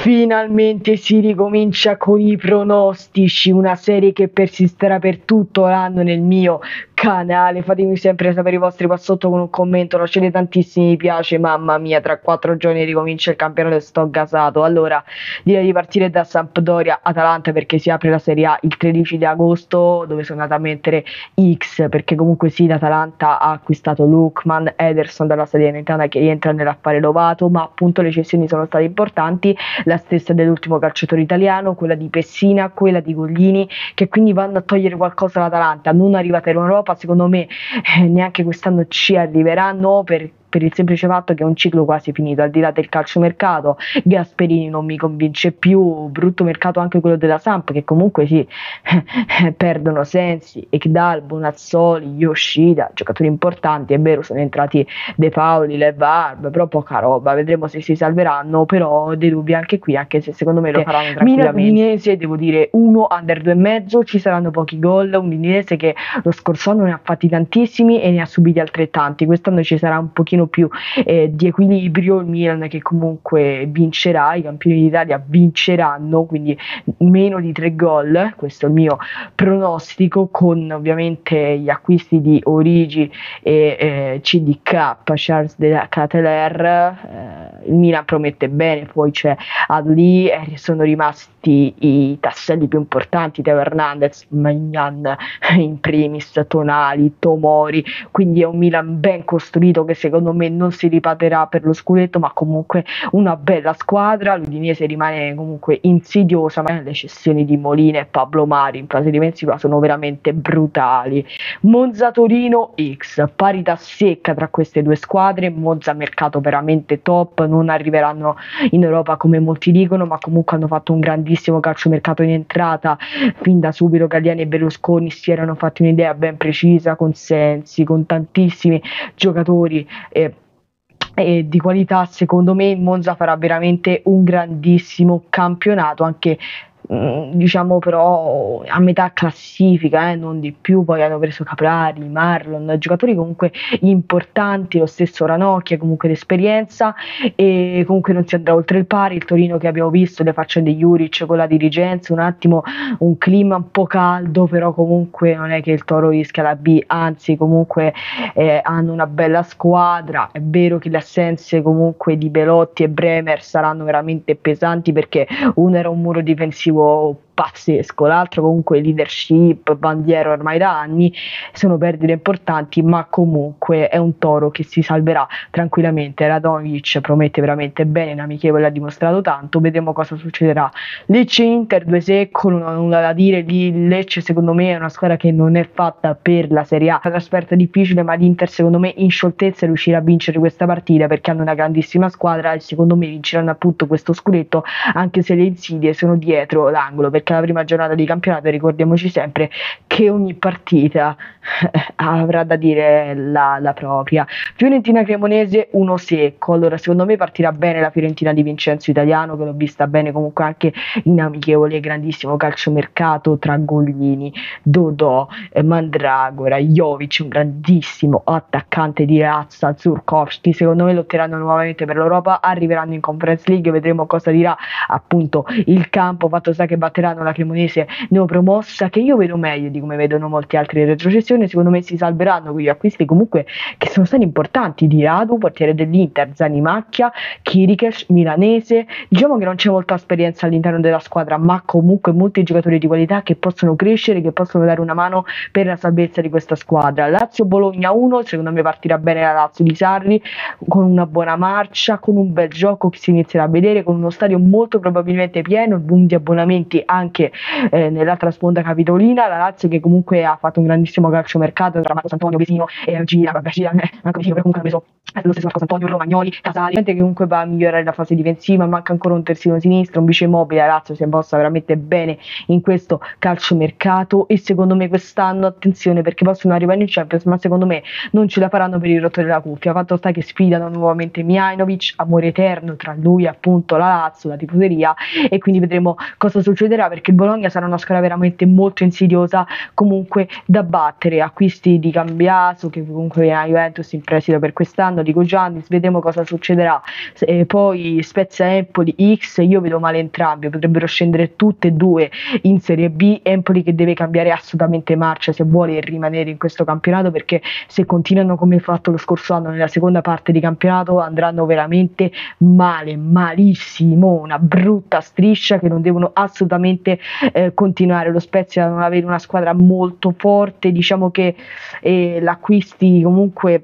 Finalmente si ricomincia con i pronostici, una serie che persisterà per tutto l'anno nel mio canale. Fatemi sempre sapere i vostri qua sotto con un commento, lasciate tantissimi mi piace, mamma mia, tra quattro giorni ricomincia il campionato e sto gasato. Allora, direi di partire da Sampdoria Atalanta perché si apre la Serie A il 13 di agosto, dove sono andata a mettere X, perché comunque sì, l'Atalanta ha acquistato Lukman, Ederson dalla Salernitana che rientra nell'affare Lovato, ma appunto le cessioni sono state importanti, la stessa dell'ultimo calciatore italiano, quella di Pessina, quella di Goglini, che quindi vanno a togliere qualcosa all'Atalanta, non arrivata in Europa Europa secondo me eh, neanche quest'anno ci arriveranno per per il semplice fatto che è un ciclo quasi finito, al di là del calciomercato, Gasperini non mi convince più, brutto mercato anche quello della Samp che comunque sì, perdono Sensi, Ekdal, Bonazzoli, Yoshida, giocatori importanti, è vero sono entrati De Paoli, Levarb, però poca roba, vedremo se si salveranno, però ho dei dubbi anche qui, anche se secondo me lo faranno tranquillamente. Milan devo dire uno under due e mezzo, ci saranno pochi gol, un Udinese che lo scorso anno ne ha fatti tantissimi e ne ha subiti altrettanti, quest'anno ci sarà un pochino pochino più eh, di equilibrio, il Milan che comunque vincerà, i campioni d'Italia vinceranno, quindi meno di tre gol, questo è il mio pronostico, con ovviamente gli acquisti di Origi e eh, CDK, Charles de Cateler, eh, il Milan promette bene, poi c'è Adli, eh, sono rimasti i tasselli più importanti, Teo Hernandez, Magnan in primis, Tonali, Tomori, quindi è un Milan ben costruito che secondo secondo me non si ripaterà per lo scudetto, ma comunque una bella squadra. L'Udinese rimane comunque insidiosa, ma le cessioni di Molina e Pablo Mari in fase difensiva sono veramente brutali. Monza Torino X, parità secca tra queste due squadre. Monza mercato veramente top, non arriveranno in Europa come molti dicono, ma comunque hanno fatto un grandissimo calciomercato in entrata. Fin da subito Galliani e Berlusconi si erano fatti un'idea ben precisa, con Sensi, con tantissimi giocatori e, di qualità, secondo me Monza farà veramente un grandissimo campionato anche diciamo però a metà classifica, eh, non di più, poi hanno preso Caprari, Marlon, giocatori comunque importanti, lo stesso Ranocchia comunque d'esperienza e comunque non si andrà oltre il pari, il Torino che abbiamo visto, le faccende Juric con la dirigenza, un attimo un clima un po' caldo, però comunque non è che il Toro rischia la B, anzi comunque eh, hanno una bella squadra, è vero che le assenze comunque di Belotti e Bremer saranno veramente pesanti perché uno era un muro difensivo will pazzesco, l'altro comunque leadership, bandiera ormai da anni, sono perdite importanti, ma comunque è un toro che si salverà tranquillamente. Radovic promette veramente bene, in amichevole ha dimostrato tanto, vedremo cosa succederà. Lecce Inter, due secco, non ho nulla da dire, lì Lecce secondo me è una squadra che non è fatta per la Serie A, una trasferta difficile, ma l'Inter secondo me in scioltezza riuscirà a vincere questa partita perché hanno una grandissima squadra e secondo me vinceranno appunto questo scudetto, anche se le insidie sono dietro l'angolo, perché perché la prima giornata di campionato ricordiamoci sempre che ogni partita avrà da dire la, la propria. Fiorentina Cremonese uno secco, allora secondo me partirà bene la Fiorentina di Vincenzo Italiano che l'ho vista bene comunque anche in amichevole, grandissimo calciomercato tra Goglini, Dodò, Mandragora, Jovic, un grandissimo attaccante di razza, Zurkowski, secondo me lotteranno nuovamente per l'Europa, arriveranno in Conference League, vedremo cosa dirà appunto il campo, fatto sta che batteranno la Cremonese neopromossa che io vedo meglio di come vedono molti altri in retrocessione secondo me si salveranno quegli acquisti comunque che sono stati importanti di Radu, portiere dell'Inter, Zanimacchia, Kirikesh, Milanese. Diciamo che non c'è molta esperienza all'interno della squadra ma comunque molti giocatori di qualità che possono crescere, che possono dare una mano per la salvezza di questa squadra. Lazio-Bologna 1, secondo me partirà bene la Lazio di Sarri con una buona marcia, con un bel gioco che si inizierà a vedere, con uno stadio molto probabilmente pieno, il boom di abbonamenti anche anche eh, nell'altra sponda capitolina, la Lazio che comunque ha fatto un grandissimo calciomercato tra Marco Antonio Vesino e Gira, vabbè Gira eh, anche Vesino comunque ha preso eh, lo stesso Marco Antonio, Romagnoli, Casali, gente che comunque va a migliorare la fase difensiva, manca ancora un terzino sinistro, un vice mobile, la Lazio si è mossa veramente bene in questo calciomercato e secondo me quest'anno attenzione perché possono arrivare in Champions, ma secondo me non ce la faranno per il rotto della cuffia, fatto sta che sfidano nuovamente Mihajlovic, amore eterno tra lui appunto la Lazio, la tifoseria e quindi vedremo cosa succederà perché il Bologna sarà una squadra veramente molto insidiosa, comunque da battere. Acquisti di Cambiaso che comunque viene a Juventus in prestito per quest'anno, di Giannis, vedremo cosa succederà. E poi Spezia Empoli X, io vedo male entrambi, potrebbero scendere tutte e due in Serie B. Empoli che deve cambiare assolutamente marcia se vuole rimanere in questo campionato perché se continuano come fatto lo scorso anno nella seconda parte di campionato andranno veramente male, malissimo, una brutta striscia che non devono assolutamente eh, continuare. Lo Spezia non avere una squadra molto forte, diciamo che eh, l'acquisti comunque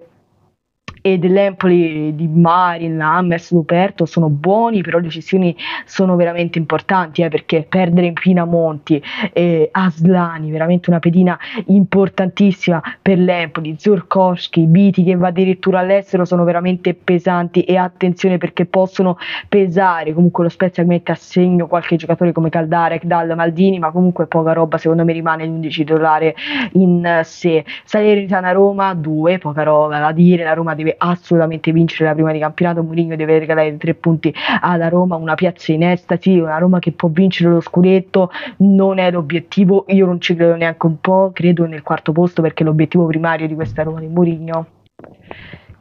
e dell'Empoli di Marin, Hammers, Luperto sono buoni, però le decisioni sono veramente importanti eh, perché perdere in Pinamonti, eh, Aslani, veramente una pedina importantissima per l'Empoli, Zurkowski, Biti che va addirittura all'estero sono veramente pesanti e attenzione perché possono pesare, comunque lo Spezia mette a segno qualche giocatore come Caldarek, Dal, Maldini, ma comunque poca roba secondo me rimane l'11 titolare in sé. Salernitana Roma 2, poca roba da dire, la Roma deve assolutamente vincere la prima di campionato. Mourinho deve regalare tre punti alla Roma, una piazza in estasi, una Roma che può vincere lo scudetto, non è l'obiettivo, io non ci credo neanche un po', credo nel quarto posto perché l'obiettivo primario di questa Roma di Mourinho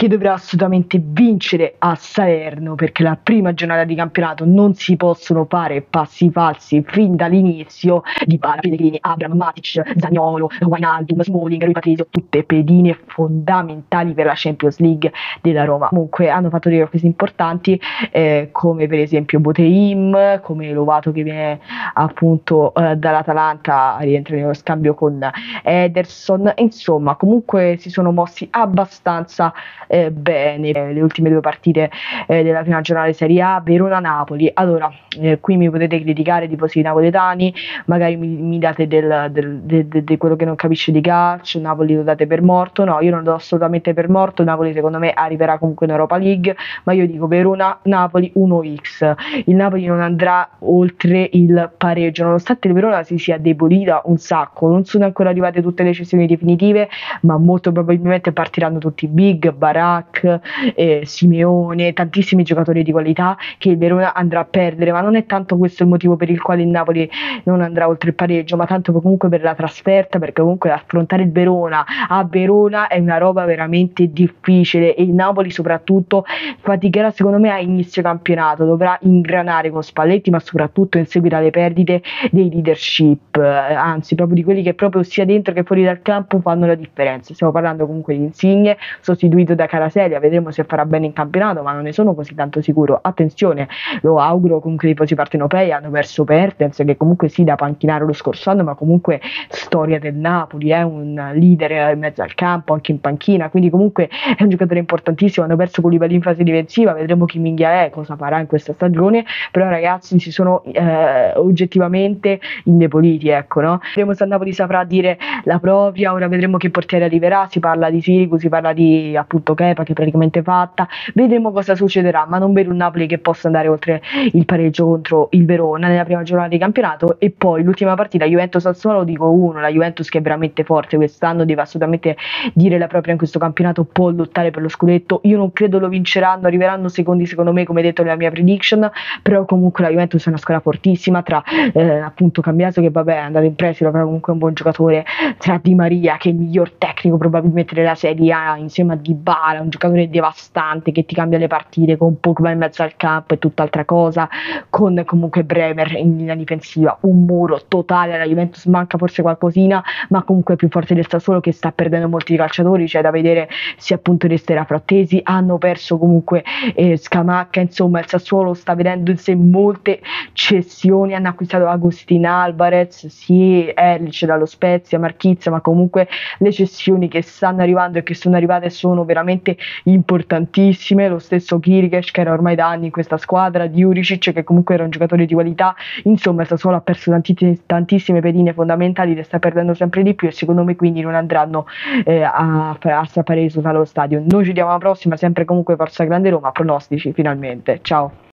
che dovrà assolutamente vincere a Salerno perché la prima giornata di campionato non si possono fare passi falsi fin dall'inizio di Bala, Pellegrini, Abram, Matic, Zagnolo, Wijnaldum, Smalling, Rui Patrizio, tutte pedine fondamentali per la Champions League della Roma. Comunque hanno fatto delle cose importanti eh, come per esempio Boteim, come Lovato che viene appunto eh, dall'Atalanta rientra nello scambio con Ederson, insomma comunque si sono mossi abbastanza eh, bene le ultime due partite eh, della prima giornata di Serie A, Verona-Napoli. Allora, eh, qui mi potete criticare i tifosi napoletani, magari mi, mi date del, quello che non capisce di calcio, Napoli lo date per morto, no, io non lo do assolutamente per morto, Napoli secondo me arriverà comunque in Europa League, ma io dico Verona-Napoli 1x, il Napoli non andrà oltre il pareggio, nonostante il Verona si sia debolita un sacco, non sono ancora arrivate tutte le cessioni definitive, ma molto probabilmente partiranno tutti big, Barà, Barak, eh, Simeone, tantissimi giocatori di qualità che il Verona andrà a perdere, ma non è tanto questo il motivo per il quale il Napoli non andrà oltre il pareggio, ma tanto comunque per la trasferta, perché comunque affrontare il Verona a Verona è una roba veramente difficile e il Napoli soprattutto faticherà secondo me a inizio campionato, dovrà ingranare con Spalletti, ma soprattutto inseguire le perdite dei leadership, anzi proprio di quelli che proprio sia dentro che fuori dal campo fanno la differenza. Stiamo parlando comunque di Insigne, sostituito da Caraselia, vedremo se farà bene in campionato, ma non ne sono così tanto sicuro. Attenzione, lo auguro comunque i tifosi partenopei hanno perso Pertens, che comunque sì da panchinare lo scorso anno, ma comunque storia del Napoli, è un leader in mezzo al campo, anche in panchina, quindi comunque è un giocatore importantissimo, hanno perso Koulibaly in fase difensiva, vedremo chi minghia è, cosa farà in questa stagione, però ragazzi si sono eh, oggettivamente indeboliti, ecco, no? Vedremo se il Napoli saprà dire la propria, ora vedremo che portiere arriverà, si parla di Sirigu, si parla di appunto Kepa che è praticamente fatta, vedremo cosa succederà, ma non vedo un Napoli che possa andare oltre il pareggio contro il Verona nella prima giornata di campionato. E poi l'ultima partita Juventus-Sassuolo dico uno, la Juventus che è veramente forte quest'anno, deve assolutamente dire la propria in questo campionato, può lottare per lo scudetto, io non credo lo vinceranno, arriveranno secondi secondo me come detto nella mia prediction, però comunque la Juventus è una squadra fortissima tra eh, appunto Cambiaso che vabbè è andato in prestito, però comunque è un buon giocatore, tra Di Maria che è il miglior tecnico probabilmente della Serie A insieme a Dybala, un giocatore devastante che ti cambia le partite con Pogba in mezzo al campo e tutt'altra cosa, con comunque Bremer in linea difensiva, un muro totale alla Juventus, manca forse qualcosina, ma comunque più forte del Sassuolo che sta perdendo molti calciatori, c'è da vedere se appunto resterà frattesi, hanno perso comunque eh, Scamacca, insomma il Sassuolo sta vedendo in sé molte cessioni, hanno acquistato Agustin Alvarez, sì, Erlich dallo Spezia, Marchizia, ma comunque le cessioni che stanno arrivando e che sono arrivate sono veramente importantissime, lo stesso Kirikesh che era ormai da anni in questa squadra, di Juricic che comunque era un giocatore di qualità, insomma Sassuolo ha perso tantissime, tantissime pedine fondamentali, le sta perdendo sempre di più e secondo me quindi non andranno eh, a, a sapere risultato allo stadio. Noi ci vediamo alla prossima, sempre comunque Forza Grande Roma, pronostici finalmente, ciao!